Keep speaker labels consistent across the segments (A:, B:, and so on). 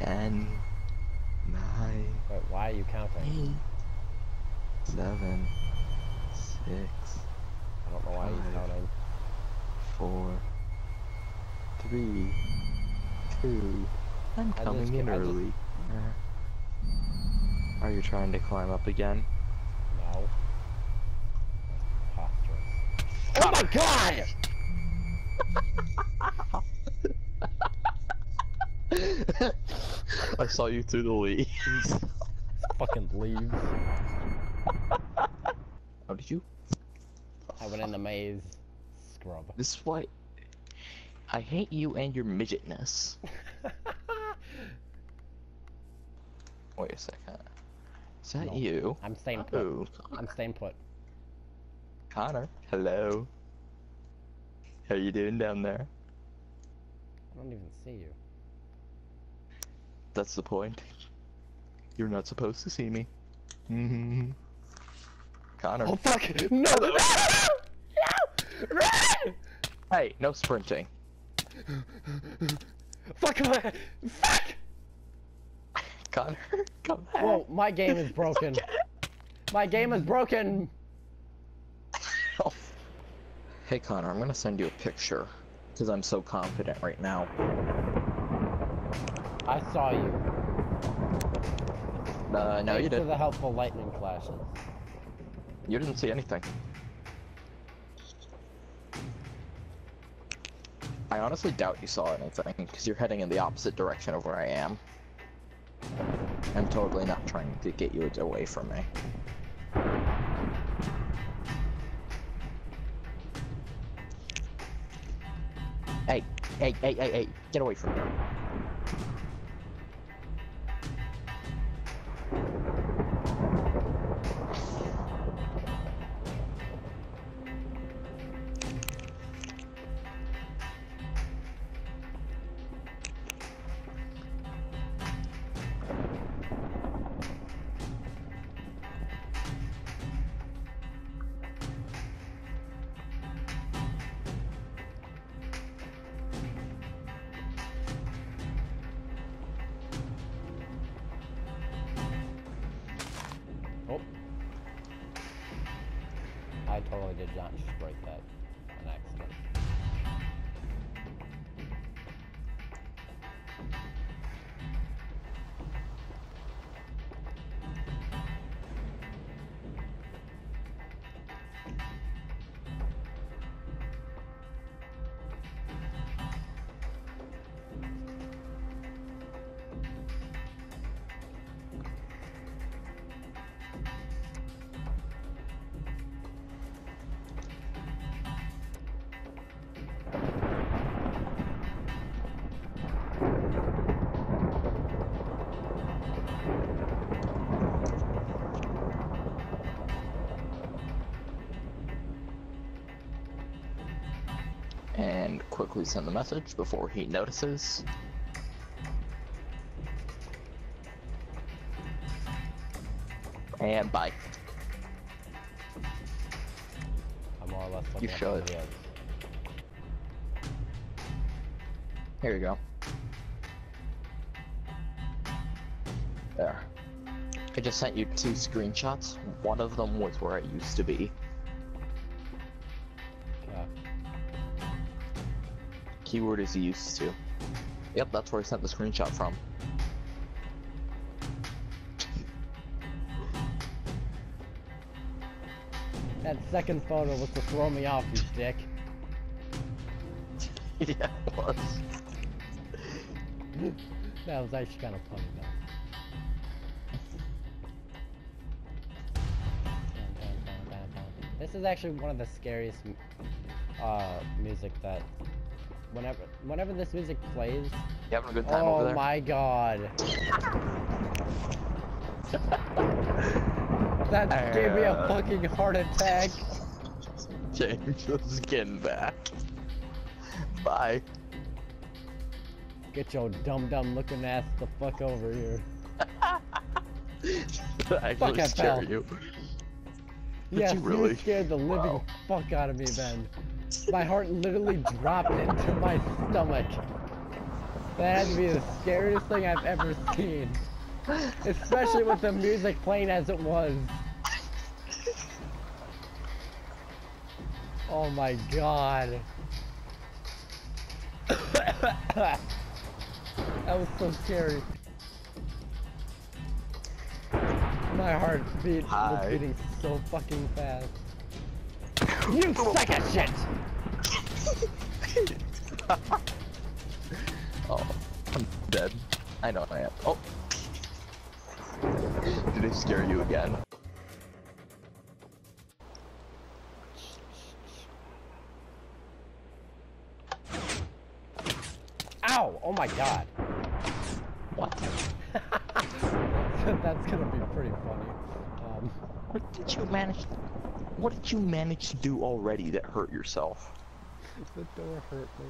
A: Ten. Nine. Wait, why are you counting?
B: Eight. Seven. Six.
A: I don't know why you're counting.
B: Four. Three. Two. I'm coming in early. Just... Are you trying to climb up again?
A: No. That's preposterous. Oh my god!
B: I saw you through the leaves.
A: Fucking leaves.
B: How did you?
A: I went in the maze. Scrub.
B: This is why I hate you and your midgetness. Wait a second. Is that
A: No.
B: you?
A: I'm staying put.
B: Oh,
A: I'm staying put.
B: Connor. Hello. How you doing down there?
A: I don't even see you.
B: That's the point. You're not supposed to see me. Mm-hmm. Connor.
A: Oh fuck! No! no! Run!
B: Hey, no sprinting.
A: Fuck! my- Fuck!
B: Connor, come back.
A: Whoa, my game is broken. My game is broken.
B: Hey Connor, I'm gonna send you a picture because I'm so confident right now.
A: I saw you.
B: Uh, no, you
A: Thanks for
B: didn't.
A: the helpful lightning flashes.
B: You didn't see anything. I honestly doubt you saw anything because you're heading in the opposite direction of where I am. I'm totally not trying to get you away from me. Hey, hey, hey, hey, hey, get away from me.
A: Totally did not just break that
B: quickly send the message before he notices. And bye.
A: I'm more or less looking
B: You should. Here you go. There. I just sent you two screenshots. One of them was where I used to be. Keyword is he used to. Yep, that's where I sent the screenshot from.
A: That second photo was to throw me off, you dick.
B: yeah, it was.
A: That was actually kind of funny though. This is actually one of the scariest uh, music that whenever whenever this music plays,
B: You having a good time over there?
A: oh my god. That gave me a
B: Uh.
A: fucking heart attack.
B: James is getting back. Bye.
A: Get your dumb dumb looking ass the fuck over here.
B: Actually
A: that
B: scare
A: fell.
B: you.
A: Yes,
B: you really?
A: scared the living
B: Wow.
A: fuck out of me, Ben. My heart literally dropped into my stomach. That had to be the scariest thing I've ever seen. Especially with the music playing as it was. Oh my god. that was so scary. My heart beat
B: Hi.
A: was beating so fucking fast. You suck at shit!
B: Oh, I'm dead. I know I am. Oh. Did it scare you again?
A: Ow! Oh my god.
B: What?
A: That's gonna be pretty funny. Um,
B: What did you manage? What did you manage to do already that hurt yourself?
A: the door hurt me.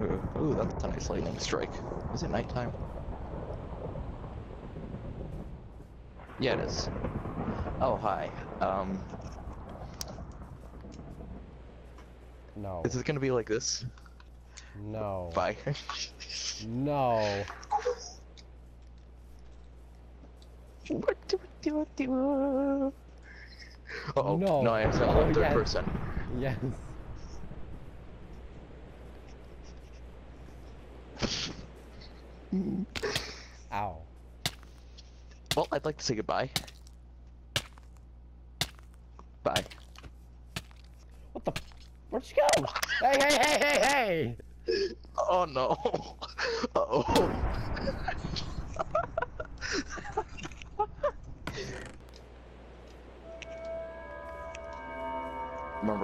B: Uh, Ooh, that's a nice lightning strike. Is it nighttime? Yeah, it is. Oh, hi. Um,
A: No.
B: is it gonna be like this?
A: No.
B: Bye.
A: No.
B: what do we do? do? Uh oh.
A: No.
B: No, I am
A: Oh,
B: third
A: yes.
B: person.
A: Yes. Ow.
B: Well, I'd like to say goodbye. Bye.
A: What the? Where'd you go? Hey, hey, hey, hey, hey!
B: Oh no. Uh oh.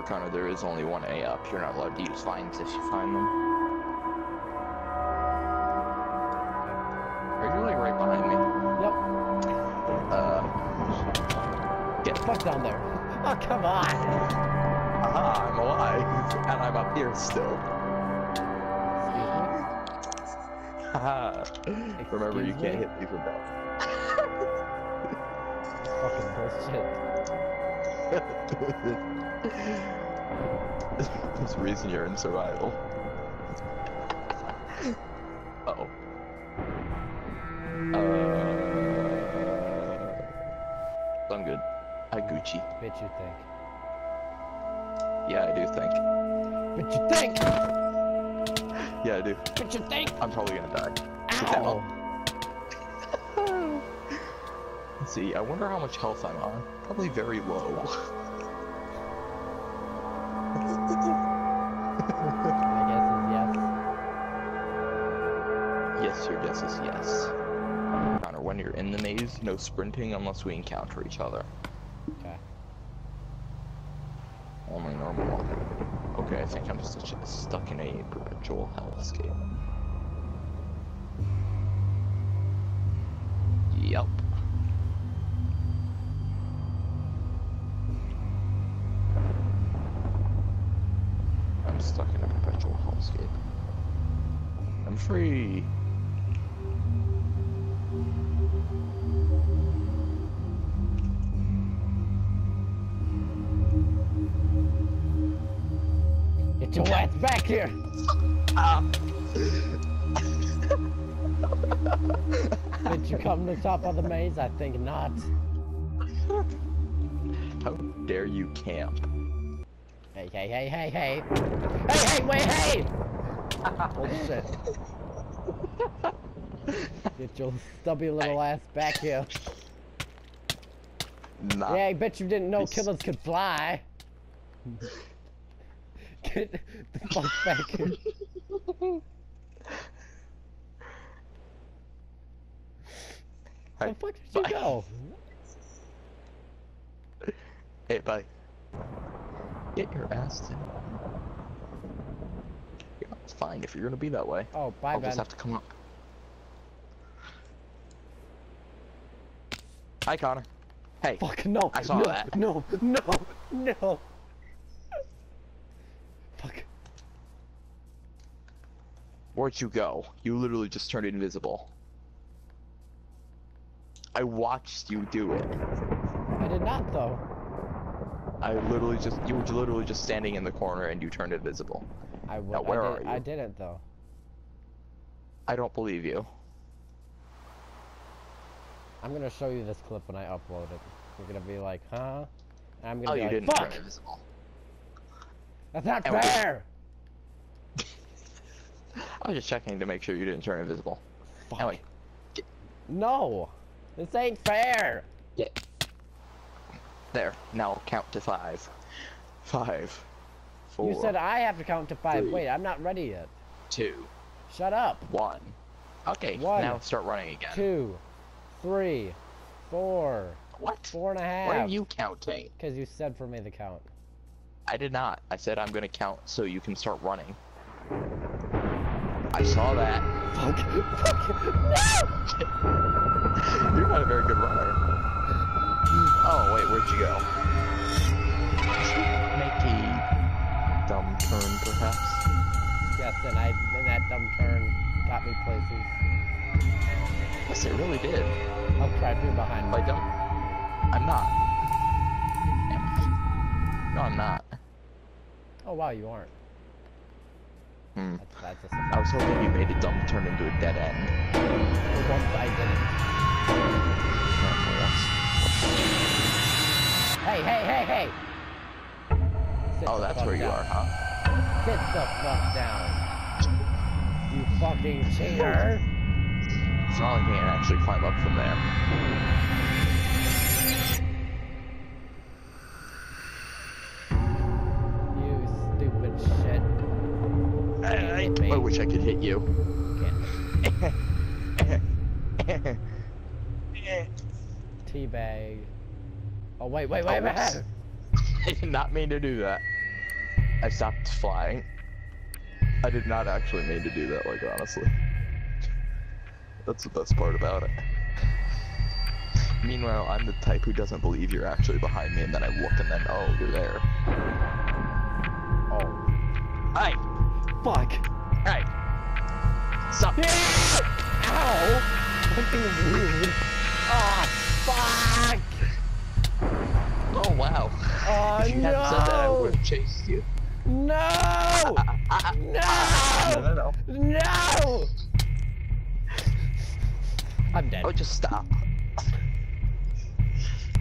B: Connor, there is only one A up. You're not allowed to use vines if you find them. Are you like right behind me?
A: Yep.
B: Uh. Get
A: Fuck down there. Oh, come on.
B: Aha, I'm alive, and I'm up here still. Haha. Remember, you can't hit me from that.
A: Fucking bullshit.
B: There's a reason you're in survival. Uh oh. Uh. I'm good. I Gucci.
A: Bitch, you think.
B: Yeah, I do think.
A: Bitch, you think.
B: Yeah, I do.
A: Bitch, you think.
B: I'm probably gonna die.
A: Ow.
B: Let's see, I wonder how much health I'm on. Probably very low.
A: My guess is yes.
B: yes, your guess is yes. Connor, when you're in the maze, no sprinting unless we encounter each other.
A: Okay.
B: Only normal walking. Okay, I think I'm just stuck in a uh, perpetual hellscape.
A: Your ass back here.
B: Ah.
A: Did you come to the top of the maze? I think not.
B: How dare you camp?
A: Hey, hey, hey, hey, hey. Hey, hey, wait, hey! Holy shit. Get your stubby little ass back here.
B: Not
A: Yeah, I bet you didn't know
B: This-
A: killers could fly. Get the fuck back here.
B: Hi.
A: Where the fuck did you go?
B: Hey, buddy. Get your ass to. Yeah, it's fine if you're gonna be that way.
A: Oh, bye,
B: I'll
A: Ben.
B: just have to come up. Hi, Connor. Hey.
A: Fuck, no.
B: I saw
A: no,
B: that.
A: No, no, no.
B: Where'd you go? You literally just turned invisible. I watched you do it.
A: I did not, though.
B: I literally just you were literally just standing in the corner and you turned invisible.
A: I, w-
B: Now, where
A: I,
B: are
A: did,
B: you?
A: I didn't, though.
B: I don't believe you.
A: I'm gonna show you this clip when I upload it. You're gonna be like, huh? And I'm gonna
B: Oh,
A: be
B: you
A: like,
B: didn't
A: fuck!
B: invisible.
A: That's not
B: And
A: fair!
B: I was just checking to make sure you didn't turn invisible.
A: Fuck.
B: Anyway,
A: No! This ain't fair!
B: get there. Now count to five. Five. Four.
A: You said I have to count to five.
B: three.
A: Wait, I'm not ready yet.
B: two.
A: Shut up.
B: One. Okay.
A: One.
B: Now start running again.
A: Two, three, four,
B: What?
A: four and a half.
B: What are you counting?
A: Because you said for me to count.
B: I did not. I said I'm gonna count so you can start running. I saw that.
A: Fuck. Fuck. No!
B: You're not a very good runner. Oh wait, where'd you go? Make a dumb turn, perhaps.
A: Yes, and I, and that dumb turn got me places.
B: Yes, it really did.
A: Oh crap, you're behind
B: By
A: me.
B: dumb, I'm not. Am I? No, I'm not.
A: Oh wow, you aren't.
B: Hmm.
A: That's, that's
B: I was hoping you made a dumb turn into a dead end.
A: For once I didn't. Hey, hey, hey, hey! Sit
B: Oh, that's where you are, huh?
A: Sit the fuck down. You fucking cheater!
B: It's not like we can actually climb up from there.
A: Hit me.
B: I wish I could hit you.
A: Can't teabag. Oh wait, wait, wait,
B: Oh,
A: wait!
B: I did not mean to do that. I stopped flying. I did not actually mean to do that, like, honestly. That's the best part about it. Meanwhile, I'm the type who doesn't believe you're actually behind me, and then I look and then, oh, you're there.
A: Oh,
B: Hey!
A: fuck!
B: Hey! Stop!
A: Ow! Fucking rude. Oh, fuck!
B: Oh, wow.
A: Oh,
B: if you hadn't said that, I would have chased you.
A: No!
B: No,
A: No!
B: no, no.
A: No! I'm dead.
B: Oh, just stop.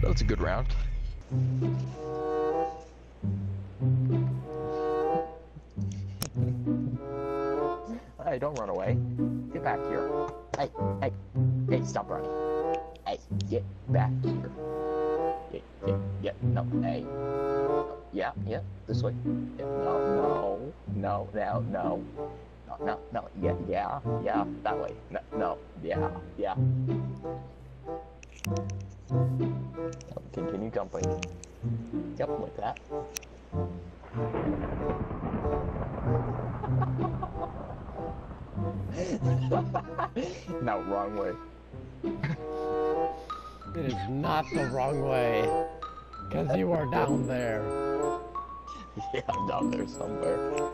B: That was a good round. Hey, don't run away. Get back here. Hey, hey, hey, stop running. Hey, get back here. Yeah, yeah, yeah, no, hey. Yeah, yeah, this way. No, no, no, no, no. No, no, no, yeah, yeah, yeah, that way. No, no, yeah, yeah. Continue jumping. Yep, like that. no, wrong way.
A: It is not the wrong way. Because you are down there.
B: Yeah, I'm down there somewhere.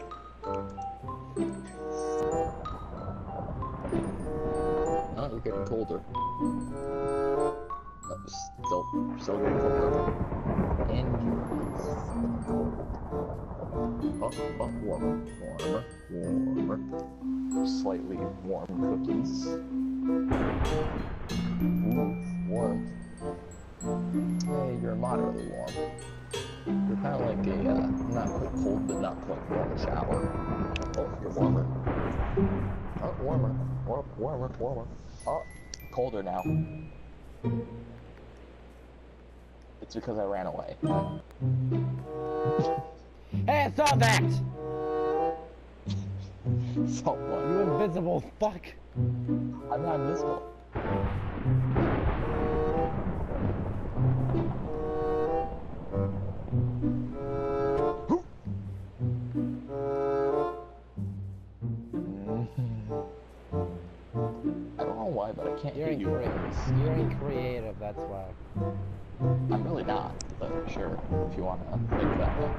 B: Oh, you're getting colder. Uh, still, still getting colder. And oh, warmer, warmer, warmer. Slightly warm cookies. Ooh, warm. Hey, you're moderately warm. You're kind of like a, uh, not quite cold, but not quite warm shower. Oh, you're warmer. Oh, warmer. War warmer, warmer. Oh, colder now. It's because I ran away.
A: Hey, I saw that!
B: So what?
A: You invisible fuck!
B: I'm not invisible. Hmm. I don't know why, but I can't
A: You're
B: you.
A: You're increative, that's why.
B: I'm really not, but sure, if you want to think that way.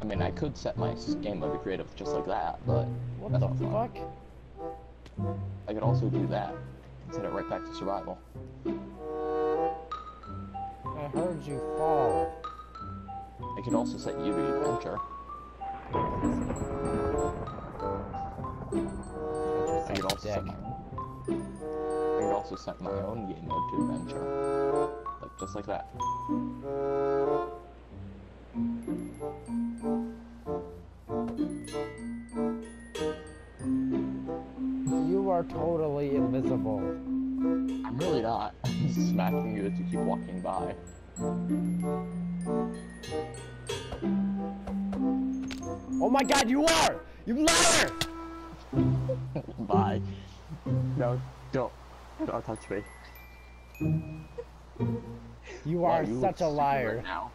B: I mean, I could set my game mode to creative just like that, but
A: What
B: that's
A: the
B: fun.
A: fuck?
B: I could also do that and set it right back to survival.
A: I heard you fall.
B: I could also set you to adventure. I could also set my, I could also sent my own game mode to adventure. Like, just like that.
A: You are totally invisible.
B: I'm really not. I'm just smacking you as you keep walking by.
A: Oh my god, you are! You liar!
B: Bye. No, don't. Don't touch me.
A: You
B: Wow,
A: are
B: you
A: such a liar.
B: Right now.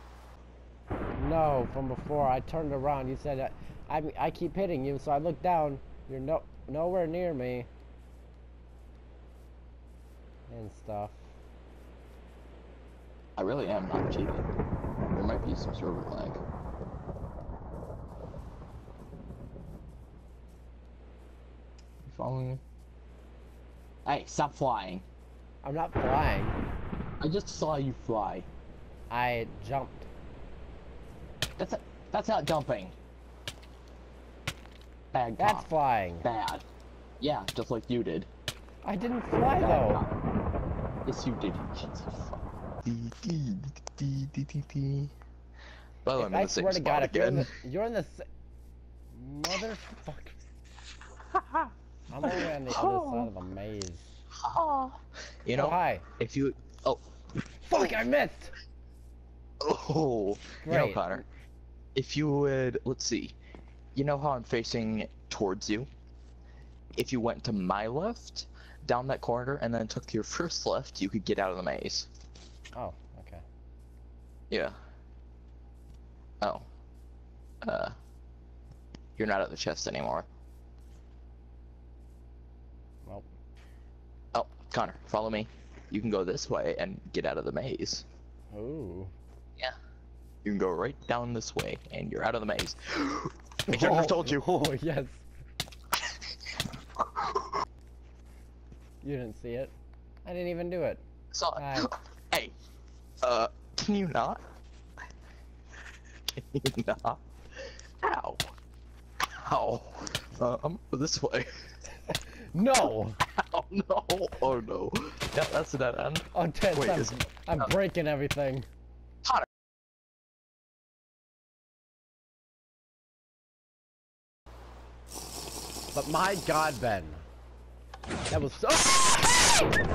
A: No, from before. I turned around. You said I, I, I keep hitting you, so I looked down. You're no nowhere near me. And stuff.
B: I really am not cheating. There might be some server lag. You following me? Hey, stop flying.
A: I'm not flying.
B: I just saw you fly.
A: I jumped.
B: That's a, that's not jumping. Bad
A: That's
B: cop.
A: flying.
B: Bad. Yeah, just like you did.
A: I didn't fly
B: Bad
A: though.
B: cop. Yes, you did. you piece of fuck. By the way, I'm in
A: I
B: the same
A: swear to God,
B: spot
A: if you're in the, you're in the motherfucker. I'm over on the other side of the maze.
B: You
A: Oh,
B: know,
A: hi.
B: if you oh
A: Fuck, I missed.
B: oh you know Connor, if you would let's see, you know how I'm facing towards you. If you went to my left, down that corridor, and then took your first left, you could get out of the maze.
A: Oh, okay.
B: Yeah. Oh. Uh. You're not at the chest anymore.
A: Well,
B: Oh, Connor, follow me. You can go this way and get out of the maze.
A: ooh.
B: You can go right down this way, and you're out of the maze. I should have told you.
A: Oh, yes. You didn't see it. I didn't even do it.
B: Saw it. Hey, uh, can you not? Can you not? Ow. Ow. Uh, I'm this way.
A: No!
B: Oh no. Oh no. Yeah, that's a dead end.
A: Oh, Ted,
B: Wait,
A: I'm, I'm breaking everything. But my god, Ben. That was so-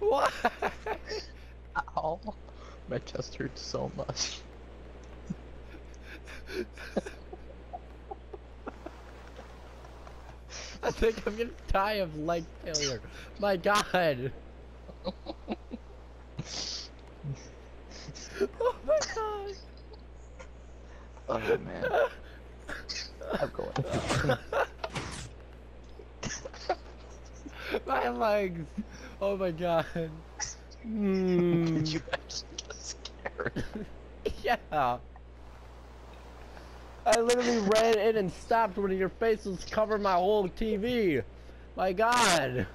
A: What?
B: Ow. My chest hurts so much.
A: I think I'm gonna die of leg failure. My god. oh my god.
B: Oh man. I'm going.
A: my legs. Oh my god. Mm.
B: Did you actually get scared?
A: Yeah. I literally ran in and stopped when your face was covering my whole TV. My god.